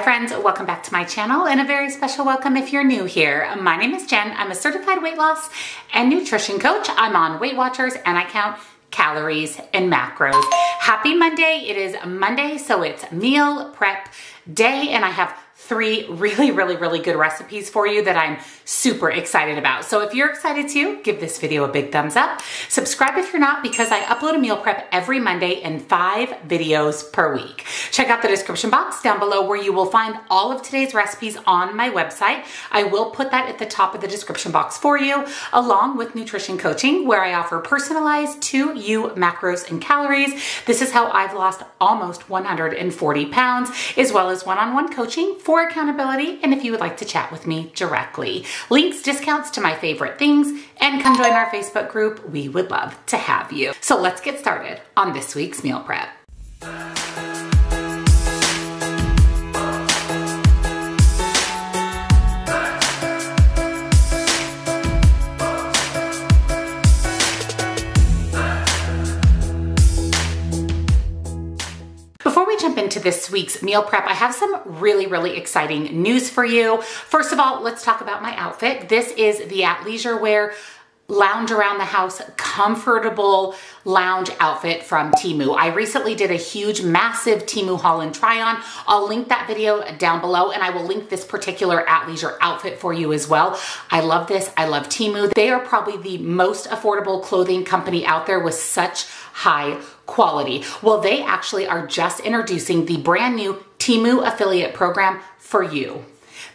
Hi friends, welcome back to my channel and a very special welcome if you're new here. My name is Jenn. I'm a certified weight loss and nutrition coach. I'm on Weight Watchers and I count calories and macros. Happy Monday. It is Monday, so it's meal prep day and I have three really, really, really good recipes for you that I'm super excited about. So if you're excited too, give this video a big thumbs up. Subscribe if you're not because I upload a meal prep every Monday and five videos per week. Check out the description box down below where you will find all of today's recipes on my website. I will put that at the top of the description box for you, along with nutrition coaching, where I offer personalized to you macros and calories. This is how I've lost almost 140 pounds, as well as one-on-one -on -one coaching for for accountability and if you would like to chat with me directly. Links, discounts to my favorite things, and come join our Facebook group. We would love to have you. So let's get started on this week's meal prep. This week's meal prep, I have some really, really exciting news for you. First of all, let's talk about my outfit. This is the athleisure wear lounge around the house, comfortable lounge outfit from Temu. I recently did a huge, massive Temu haul and try on. I'll link that video down below and I will link this particular athleisure outfit for you as well. I love this. I love Temu. They are probably the most affordable clothing company out there with such high quality. Well, they actually are just introducing the brand new Temu affiliate program for you.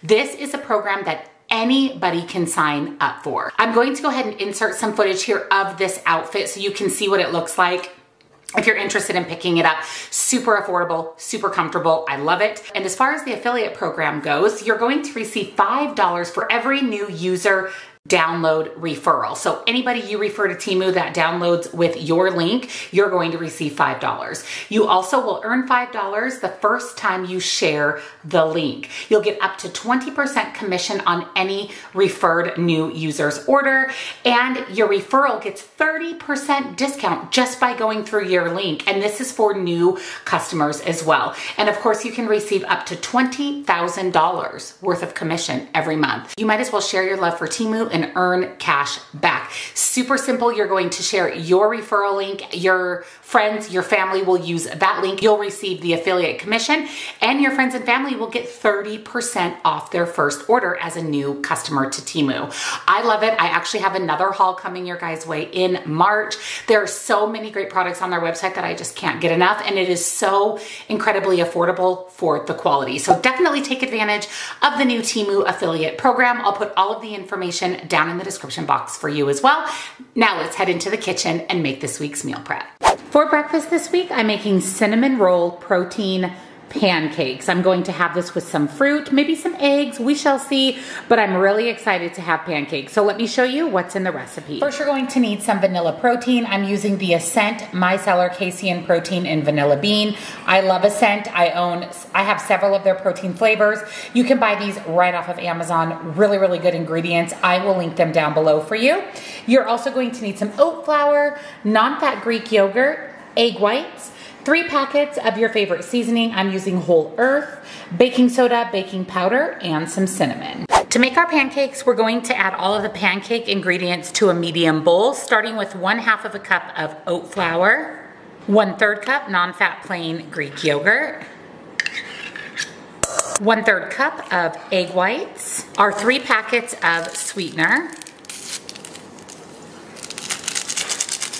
This is a program that anybody can sign up for. I'm going to go ahead and insert some footage here of this outfit so you can see what it looks like if you're interested in picking it up. Super affordable, super comfortable. I love it. And as far as the affiliate program goes, you're going to receive $5 for every new user download referral. So anybody you refer to Temu that downloads with your link, you're going to receive $5. You also will earn $5 the first time you share the link. You'll get up to 20% commission on any referred new user's order and your referral gets 30% discount just by going through your link. And this is for new customers as well. And of course you can receive up to $20,000 worth of commission every month. You might as well share your love for Temu and earn cash back. Super simple. You're going to share your referral link. Your friends, your family will use that link. You'll receive the affiliate commission and your friends and family will get 30% off their first order as a new customer to Temu. I love it. I actually have another haul coming your guys' way in March. There are so many great products on their website that I just can't get enough and it is so incredibly affordable for the quality. So definitely take advantage of the new Temu affiliate program. I'll put all of the information down in the description box for you as well. Now let's head into the kitchen and make this week's meal prep. For breakfast this week, I'm making cinnamon roll protein pancakes. I'm going to have this with some fruit, maybe some eggs, we shall see, but I'm really excited to have pancakes. So let me show you what's in the recipe. First, you're going to need some vanilla protein. I'm using the Ascent Micellar Casein Protein and Vanilla Bean. I love Ascent. I own, I have several of their protein flavors. You can buy these right off of Amazon. Really, really good ingredients. I will link them down below for you. You're also going to need some oat flour, non-fat Greek yogurt, egg whites, Three packets of your favorite seasoning. I'm using whole earth, baking soda, baking powder, and some cinnamon. To make our pancakes, we're going to add all of the pancake ingredients to a medium bowl, starting with one half of a cup of oat flour, one third cup non-fat plain Greek yogurt, one third cup of egg whites, our three packets of sweetener,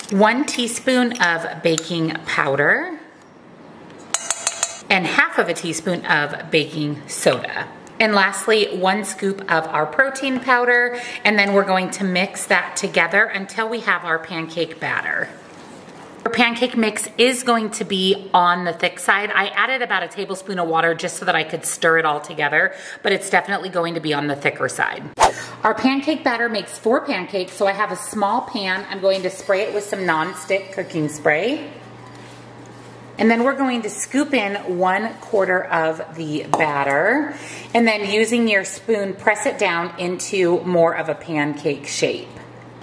one teaspoon of baking powder, and half of a teaspoon of baking soda. And lastly, one scoop of our protein powder, and then we're going to mix that together until we have our pancake batter. Our pancake mix is going to be on the thick side. I added about a tablespoon of water just so that I could stir it all together, but it's definitely going to be on the thicker side. Our pancake batter makes four pancakes, so I have a small pan. I'm going to spray it with some non-stick cooking spray. And then we're going to scoop in one quarter of the batter. And then using your spoon, press it down into more of a pancake shape.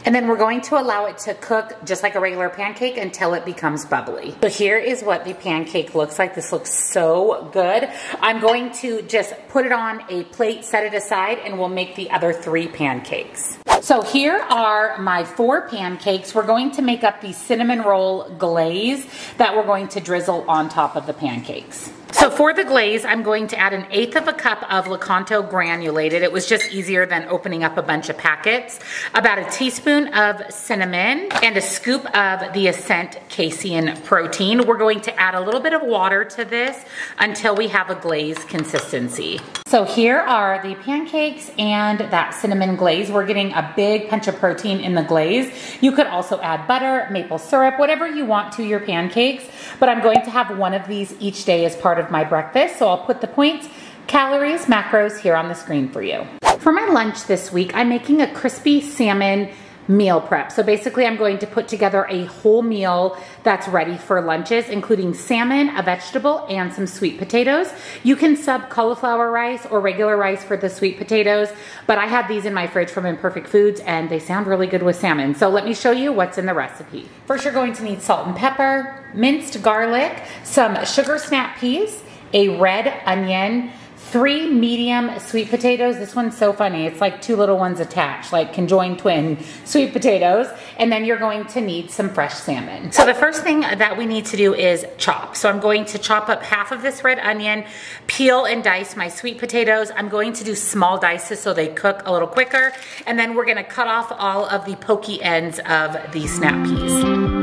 And then we're going to allow it to cook just like a regular pancake until it becomes bubbly. So here is what the pancake looks like. This looks so good. I'm going to just put it on a plate, set it aside, and we'll make the other three pancakes. So here are my four pancakes. We're going to make up the cinnamon roll glaze that we're going to drizzle on top of the pancakes. So for the glaze, I'm going to add an eighth of a cup of Lakanto granulated. It was just easier than opening up a bunch of packets. About a teaspoon of cinnamon and a scoop of the Ascent casein protein. We're going to add a little bit of water to this until we have a glaze consistency. So here are the pancakes and that cinnamon glaze. We're getting a big punch of protein in the glaze. You could also add butter, maple syrup, whatever you want to your pancakes, but I'm going to have one of these each day as part of my breakfast. So I'll put the points, calories, macros here on the screen for you. For my lunch this week, I'm making a crispy salmon meal prep. So basically I'm going to put together a whole meal that's ready for lunches, including salmon, a vegetable, and some sweet potatoes. You can sub cauliflower rice or regular rice for the sweet potatoes, but I had these in my fridge from Imperfect Foods and they sound really good with salmon. So let me show you what's in the recipe. First, you're going to need salt and pepper, minced garlic, some sugar snap peas, a red onion, three medium sweet potatoes. This one's so funny. It's like two little ones attached, like conjoined twin sweet potatoes. And then you're going to need some fresh salmon. So the first thing that we need to do is chop. So I'm going to chop up half of this red onion, peel and dice my sweet potatoes. I'm going to do small dices so they cook a little quicker. And then we're gonna cut off all of the pokey ends of the snap peas.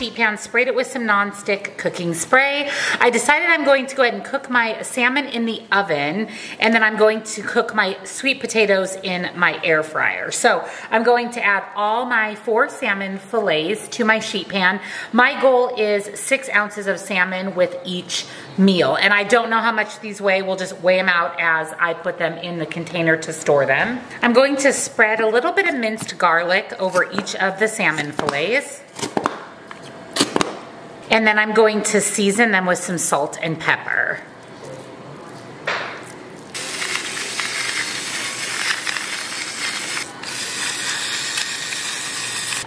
Sheet pan, sprayed it with some nonstick cooking spray. I decided I'm going to go ahead and cook my salmon in the oven, and then I'm going to cook my sweet potatoes in my air fryer. So I'm going to add all my four salmon fillets to my sheet pan. My goal is six ounces of salmon with each meal. And I don't know how much these weigh. We'll just weigh them out as I put them in the container to store them. I'm going to spread a little bit of minced garlic over each of the salmon fillets. And then I'm going to season them with some salt and pepper.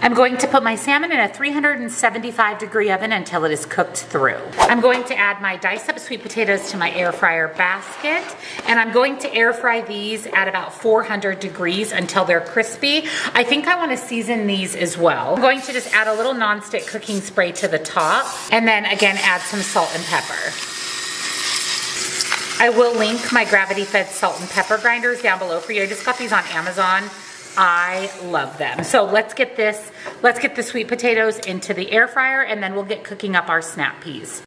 I'm going to put my salmon in a 375 degree oven until it is cooked through. I'm going to add my diced up sweet potatoes to my air fryer basket and I'm going to air fry these at about 400 degrees until they're crispy. I think I wanna season these as well. I'm going to just add a little nonstick cooking spray to the top and then again add some salt and pepper. I will link my gravity fed salt and pepper grinders down below for you. I just got these on Amazon. I love them. So let's get this, let's get the sweet potatoes into the air fryer and then we'll get cooking up our snap peas.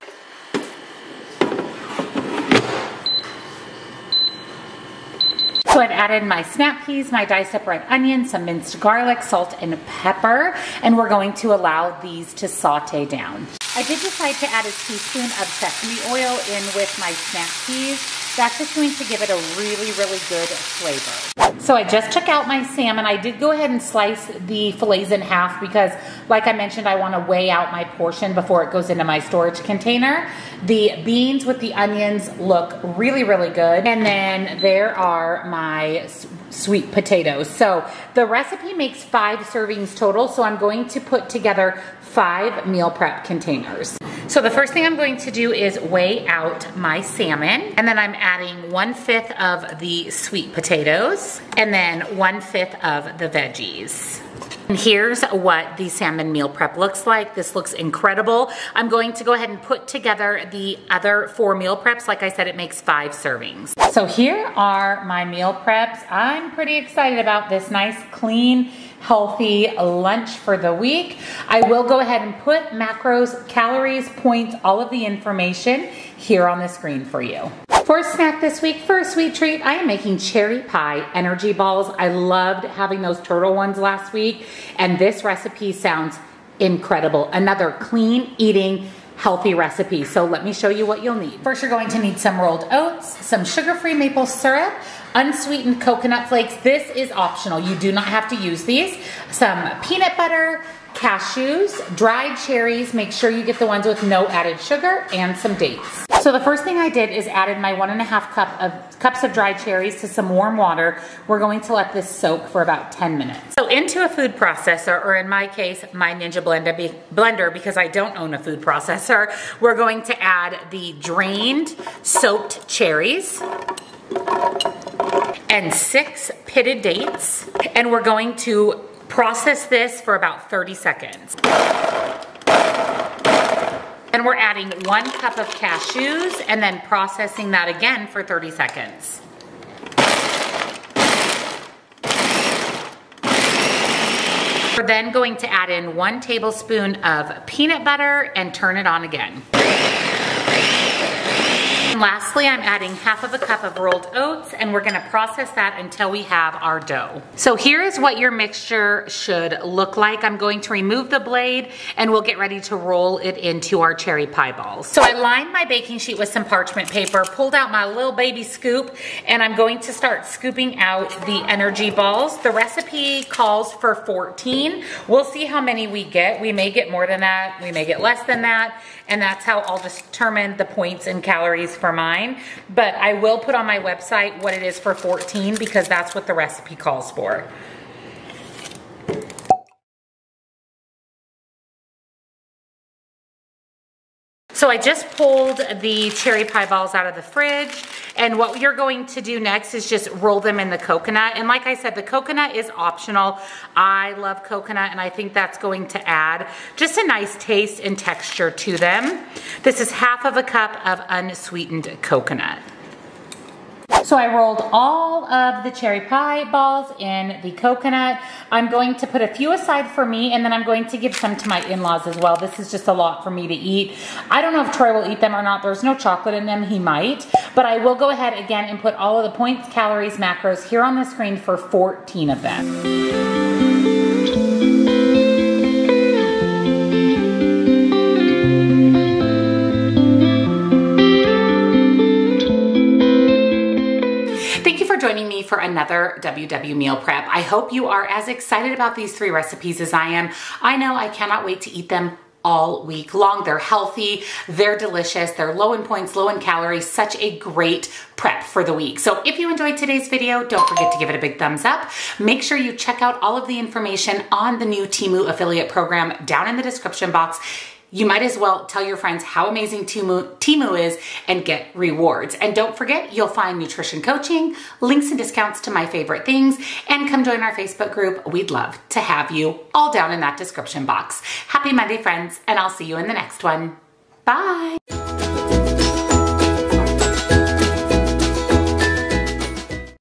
So I've added my snap peas, my diced up red onion, some minced garlic, salt, and pepper, and we're going to allow these to saute down. I did decide to add a teaspoon of sesame oil in with my snap peas. That's just going to give it a really, really good flavor. So I just took out my salmon. I did go ahead and slice the fillets in half because, like I mentioned, I want to weigh out my portion before it goes into my storage container. The beans with the onions look really, really good. And then there are my sweet potatoes. So the recipe makes five servings total, so I'm going to put together five meal prep containers. So the first thing I'm going to do is weigh out my salmon, and then I'm adding one fifth of the sweet potatoes, and then one fifth of the veggies. And here's what the salmon meal prep looks like. This looks incredible. I'm going to go ahead and put together the other four meal preps. Like I said, it makes five servings. So here are my meal preps. I'm pretty excited about this nice, clean, healthy lunch for the week. I will go ahead and put macros, calories, points, all of the information here on the screen for you. For a snack this week, for a sweet treat, I am making cherry pie energy balls. I loved having those turtle ones last week, and this recipe sounds incredible. Another clean eating healthy recipe. So let me show you what you'll need. First, you're going to need some rolled oats, some sugar-free maple syrup, unsweetened coconut flakes. This is optional. You do not have to use these. Some peanut butter, cashews, dried cherries. Make sure you get the ones with no added sugar and some dates. So the first thing I did is added my one and a half cup of cups of dried cherries to some warm water. We're going to let this soak for about 10 minutes. So into a food processor, or in my case, my Ninja blender, blender because I don't own a food processor, we're going to add the drained soaked cherries and six pitted dates. And we're going to Process this for about 30 seconds. And we're adding one cup of cashews and then processing that again for 30 seconds. We're then going to add in one tablespoon of peanut butter and turn it on again. And lastly, I'm adding half of a cup of rolled oats and we're gonna process that until we have our dough. So here is what your mixture should look like. I'm going to remove the blade and we'll get ready to roll it into our cherry pie balls. So I lined my baking sheet with some parchment paper, pulled out my little baby scoop, and I'm going to start scooping out the energy balls. The recipe calls for 14. We'll see how many we get. We may get more than that, we may get less than that, and that's how I'll determine the points and calories for mine. But I will put on my website what it is for 14 because that's what the recipe calls for. So I just pulled the cherry pie balls out of the fridge and what you're going to do next is just roll them in the coconut. And like I said, the coconut is optional. I love coconut and I think that's going to add just a nice taste and texture to them. This is half of a cup of unsweetened coconut. So I rolled all of the cherry pie balls in the coconut. I'm going to put a few aside for me and then I'm going to give some to my in-laws as well. This is just a lot for me to eat. I don't know if Troy will eat them or not. There's no chocolate in them. He might. But I will go ahead again and put all of the points, calories, macros here on the screen for 14 of them. Me for another WW Meal Prep. I hope you are as excited about these three recipes as I am. I know I cannot wait to eat them all week long. They're healthy, they're delicious, they're low in points, low in calories, such a great prep for the week. So if you enjoyed today's video, don't forget to give it a big thumbs up. Make sure you check out all of the information on the new Temu affiliate program down in the description box you might as well tell your friends how amazing Temu, Temu is and get rewards. And don't forget, you'll find nutrition coaching, links and discounts to my favorite things, and come join our Facebook group. We'd love to have you all down in that description box. Happy Monday, friends, and I'll see you in the next one. Bye.